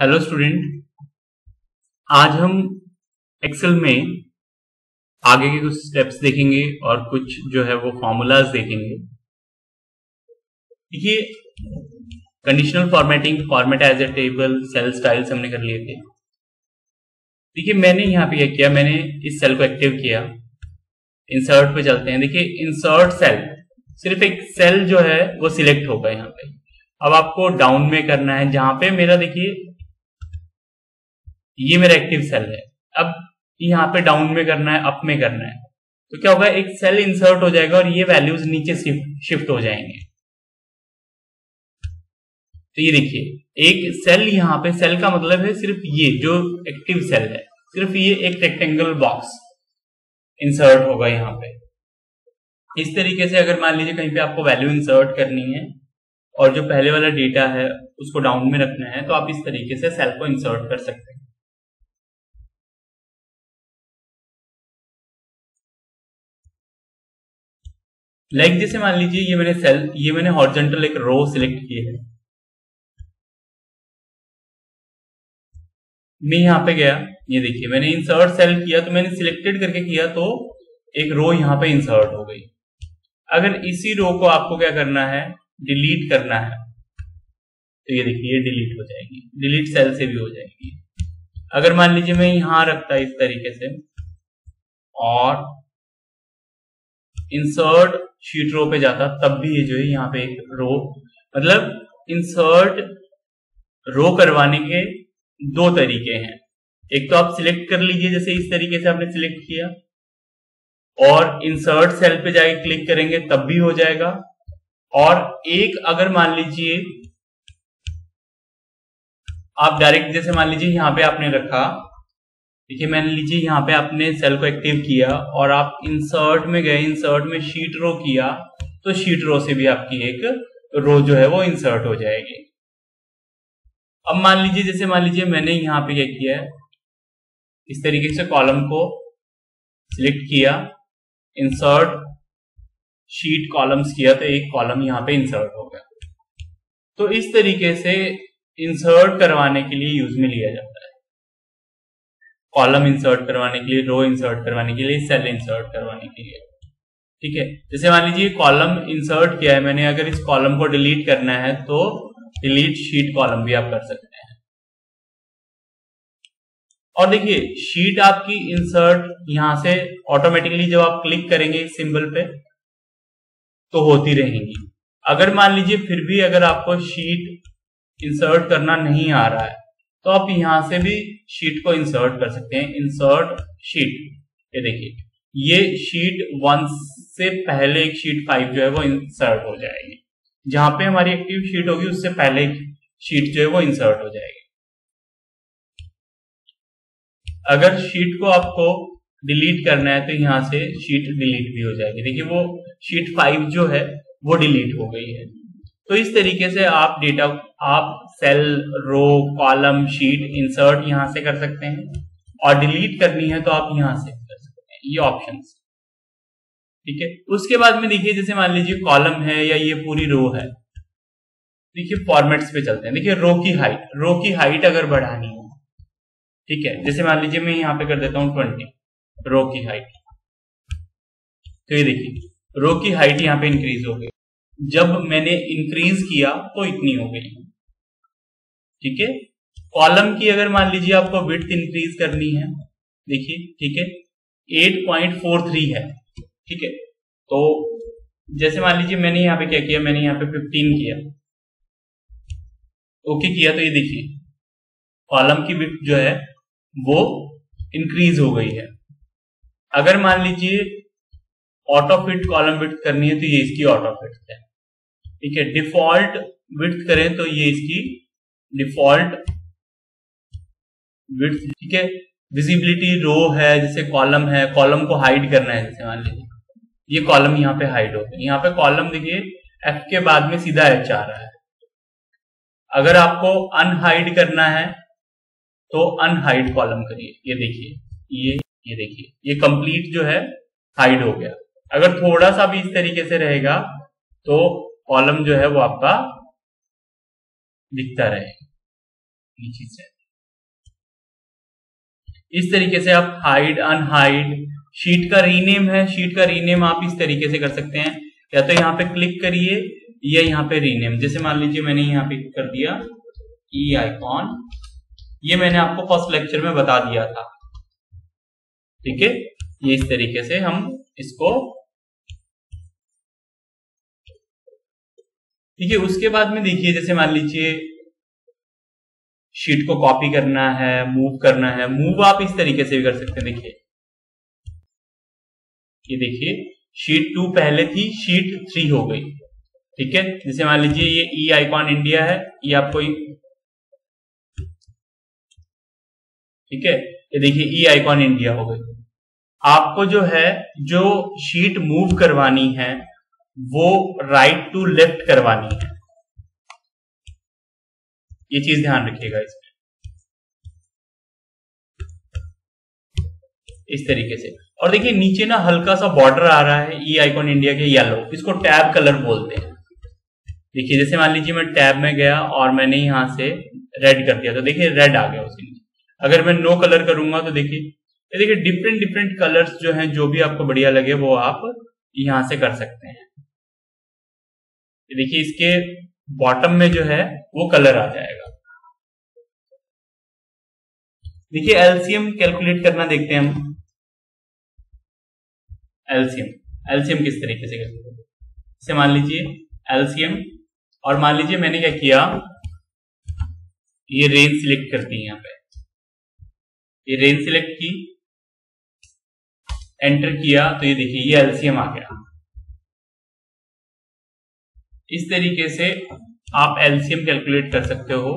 Hello student आज हम Excel में आगे के कुछ स्टेप्स देखेंगे और कुछ जो है वो फॉर्मूलाज देखेंगे। देखिए conditional formatting format as a table cell styles हमने कर लिए थे। देखिए, मैंने यहाँ पे क्या किया? मैंने इस सेल को एक्टिव किया। इंसर्ट पे चलते हैं। देखिए इंसर्ट सेल सिर्फ़ एक सेल जो है वो सिलेक्ट होगा यहाँ पे। अब आपको डाउन में करना है। जहाँ पे मेरा, देखिए ये मेरा एक्टिव सेल है। अब यहाँ पे डाउन में करना है अप में करना है। तो क्या होगा, एक सेल इंसर्ट हो जाएगा और ये वैल्यूज़ नीचे शिफ्ट हो जाएँगे। तो ये देखिए, एक सेल यहाँ पे सेल का मतलब है सिर्फ़ ये, जो एक्टिव सेल है। सिर्फ़ ये एक रेक्टेंगल बॉक्स इंसर्ट होगा यहाँ पे। इस तरीके से अगर मान लीजिए कहीं पे आपको वैल्यू इंसर्ट करनी है और जो पहले वाला डेटा है, उसको डाउन में रखना है तो आप इस तरीके से सेल को इंसर्ट कर सकते हैं। लाइक जैसे मान लीजिए ये मैंने सेल ये मैंने हॉर्जेंटल एक रो सिलेक्ट की है। मैं यहाँ पे गया, ये देखिए, मैंने इंसर्ट सेल किया तो मैंने सिलेक्टेड करके किया तो एक रो यहाँ पे इंसर्ट हो गई। अगर इसी रो को आपको क्या करना है? डिलीट करना है। तो ये देखिए, ये डिलीट हो जाएगी। डिलीट सेल से भी हो जाएगी। अगर मान लीजिए मैं यहाँ रखता इस तरीके से, और इंसर्ट शीट रो पे जाता, तब भी ये जो है यहाँ पे एक रो मतलब इंसर्ट रो करवाने के दो तरीके हैं। एक तो आप सिलेक्ट कर लीजिए, जैसे इस तरीके से आपने सिलेक्ट किया, और इंसर्ट सेल पे जाके क्लिक करेंगे, तब भी हो जाएगा। और एक अगर मान लीजिए, आप डायरेक्ट जैसे मान लीजिए यहाँ पे आपने रखा देखिए, मैंने लीजिए यहाँ पे आपने सेल को एक्टिव किया और आप इंसर्ट में गए इंसर्ट में शीट रो किया तो शीट रो से भी आपकी एक रो जो है वो इंसर्ट हो जाएगी। अब मान लीजिए, जैसे मान लीजिए मैंने यहाँ पे क्या किया है? इस तरीके से कॉलम को सिलेक्ट किया इंसर्ट शीट कॉलम्स किया तो एक कॉलम यहाँ पे इंसर्ट हो गया। तो इस तरीके से इंसर्ट करवाने के लिए यूज़ में लिया जाता है। कॉलम इंसर्ट करवाने के लिए, रो इंसर्ट करवाने के लिए, सेल इंसर्ट करवाने के लिए। ठीक है? जैसे मान लीजिए कॉलम इंसर्ट किया है मैंने, अगर इस कॉलम को डिलीट करना है तो डिलीट शीट कॉलम भी आप कर सकते हैं। और देखिए, शीट आपकी इंसर्ट यहाँ से ऑटोमेटिकली जब आप क्लिक करेंगे इस सिंबल पे तो होती रहेंगी। अगर मान लीजिए फिर भी अगर आपको शीट इंसर्ट करना नहीं आ रहा है तो आप यहाँ से भी शीट को इंसर्ट कर सकते हैं। इंसर्ट शीट ये देखिए, ये शीट वन से पहले एक शीट फाइव जो है वो इंसर्ट हो जाएगी। जहाँ पे हमारी एक्टिव शीट होगी, उससे पहले शीट जो है वो इंसर्ट हो जाएगी। अगर शीट को आपको डिलीट करना है तो यहाँ से शीट डिलीट भी हो जाएगी। देखिए, वो शीट फाइव जो है, वो डिलीट हो गई है। तो इस तरीके से आप डेटा आप cell row column sheet insert यहाँ से कर सकते हैं। और डिलीट करनी है तो आप यहाँ से कर सकते हैं। ये ऑप्शन ठीक है? उसके बाद में देखिए, जैसे मान लीजिए कॉलम है या ये पूरी रो है। देखिए फॉर्मेट्स पे चलते हैं। देखिए रो की हाइट रो की हाइट अगर बढ़ानी हो, ठीक है? जैसे मान लीजिए, मैं यहाँ पे कर देता हूँ ट्वेंटी रो की हाइट तो ये देखिए रो की हाइट यहाँ पे इंक्रीज हो गई। जब मैंने इंक्रीज किया तो इतनी हो गई। ठीक है? कॉलम की अगर मान लीजिए आपको विथ इंक्रीज करनी है, देखिए, ठीक है? 8.43 है, ठीक है? तो जैसे मान लीजिए मैंने यहाँ पे क्या किया? मैंने यहाँ पे 15 किया। ओके किया तो ये देखिए कॉलम की विथ जो है, वो इंक्रीज हो गई है। अगर मान लीजिए ऑटो फिट कॉलम विथ करनी है तो ये इसकी ऑटो फिट है। ठीक है? डिफ़ॉल्ट विथ करें तो ये इसकी डिफ़ॉल्ट विथ ठीक है? विजिबिलिटी रो है, जैसे कॉलम है कॉलम को हाइड करना है, जैसे मान लीजिए। ये कॉलम यहाँ पे हाइड हो गया। यहाँ पे कॉलम देखिए एफ़ के बाद में सीधा एच आ रहा है। अगर आपको अनहाइड करना है तो अनहाइड कॉलम करिए। ये देखिए, ये ये देखिए। ये कंप्लीट जो है हाइड हो गया। अगर थोड़ा सा भी इस तरीके से रहेगा तो कॉलम जो है वो आपका दिखता रहे। नीचे से इस तरीके से आप हाइड अनहाइड शीट का रीनेम है। शीट का रीनेम आप इस तरीके से कर सकते हैं। या तो यहाँ पे क्लिक करिए, या यहाँ पे रीनेम जैसे मान लीजिए मैंने यहाँ पे कर दिया ई आइकॉन ये मैंने आपको फ़र्स्ट लेक्चर में बता दिया था। ठीक है? ये इस तरीके से हम इसको ठीक है उसके बाद में देखिए, जैसे मान लीजिए शीट को कॉपी करना है मूव करना है मूव आप इस तरीके से भी कर सकते हैं, देखिए। ये देखिए शीट टू पहले थी शीट थ्री हो गई। ठीक है? जैसे मान लीजिए, ये ई आईकॉन इंडिया है, ये आपको ठीक है? ये देखिए ई आईकॉन इंडिया हो गई। आपको जो है, जो शीट मूव करवानी है वो राइट टू लेफ़्ट करवानी है। ये चीज़ ध्यान रखिएगा इसमें। इस तरीके से। और देखिए, नीचे ना हल्का सा बॉर्डर आ रहा है ई आइकॉन इंडिया के येलो इसको टैब कलर बोलते हैं। देखिए, जैसे मान लीजिए मैं टैब में गया और मैंने यहाँ से रेड कर दिया तो देखिए रेड आ गया उसके नीचे। अगर मैं नो कलर करूँगा तो देखिए, ये देखिए डिफरेंट डिफरेंट कलर्स जो हैं, जो भी आपको बढ़िया लगे, वो आप यहाँ से कर सकते हैं। देखिए, इसके बॉटम में जो है, वो कलर आ जाएगा। देखिए एलसीएम कैलकुलेट करना देखते हैं हम। एलसीएम एलसीएम किस तरीके से करते हैं? जैसे मान लीजिए एलसीएम और मान लीजिए मैंने क्या किया? ये रेंज सिलेक्ट कर दी यहाँ पे। ये रेंज सिलेक्ट की एंटर किया तो ये देखिए, ये एलसीएम आ गया। इस तरीके से आप एलसीएम कैलकुलेट कर सकते हो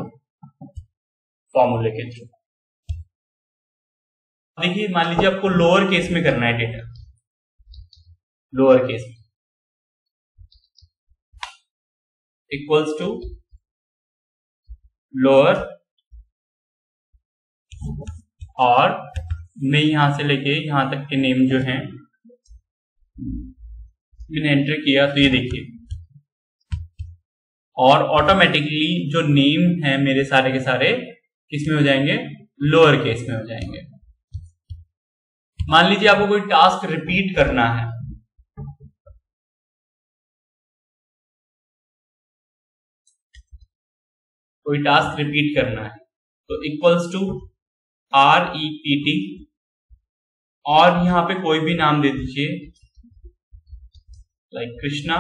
फॉर्मूले के थ्रू। देखिए, मान लीजिए आपको लोअर केस में करना है डेटा लोअर केस में। इक्वल्स टू लोअर और मैं यहाँ से लेके यहाँ तक के नेम जो है, मैंने एंटर किया तो ये देखिए। और ऑटोमेटिकली जो नेम है मेरे सारे के सारे किसमें हो जाएँगे? लोअर केस में हो जाएँगे। मान लीजिए आपको कोई टास्क रिपीट करना है। कोई टास्क रिपीट करना है तो equals to R E P T और यहाँ पे कोई भी नाम दे दीजिए। लाइक कृष्णा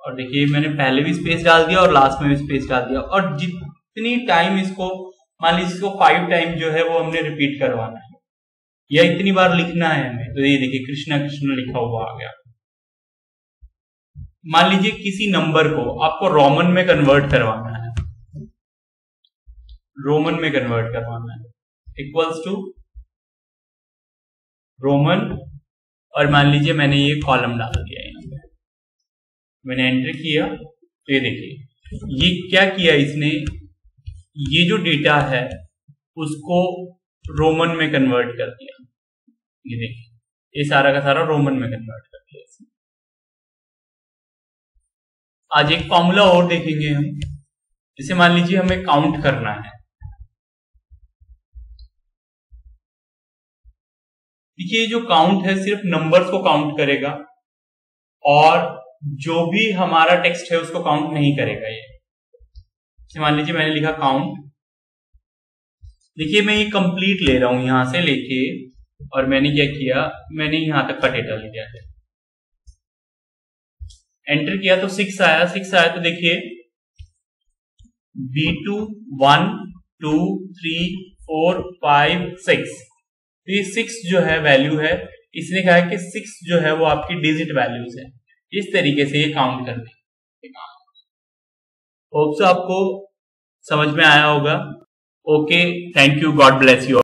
और देखिए, मैंने पहले भी स्पेस डाल दिया और लास्ट में भी स्पेस डाल दिया। और जितनी टाइम इसको, मान लीजिए इसको फाइव टाइम जो है वो हमने रिपीट करवाना है। या इतनी बार लिखना है हमें तो ये देखिए कृष्णा कृष्णा लिखा हुआ आ गया। मान लीजिए किसी नंबर को आपको रोमन में कन्वर्ट करवाना है। रोमन में कन्वर्ट करवाना है। इक्वल्स टू रोमन और मान लीजिए मैंने ये कॉलम डाल दिया यहाँ पे। मैंने एंटर किया तो ये देखिए, ये क्या किया इसने? ये जो डेटा है, उसको रोमन में कन्वर्ट कर दिया। ये देखिए, ये सारा का सारा रोमन में कन्वर्ट कर दिया इसने। आज एक फॉर्मूला और देखेंगे हम। जैसे मान लीजिए हमें काउंट करना है। देखिए जो काउंट है सिर्फ़ नंबर्स को काउंट करेगा और जो भी हमारा टेक्स्ट है उसको काउंट नहीं करेगा ये। मान लीजिए मैंने लिखा काउंट देखिए मैं ये कंप्लीट ले रहा हूँ यहाँ से लेके और मैंने क्या किया? मैंने यहाँ तक डेटा ले लिया। है एंटर किया तो सिक्स आया। सिक्स आया तो देखिए B two one two three four five six तो ये सिक्स जो है वैल्यू है, इसने कहा है कि सिक्स जो है वो आपकी डिजिट वैल्यूज़ है। इस तरीके से ये काउंट कर करने। होप्स आपको समझ में आया होगा। Okay thank you God bless you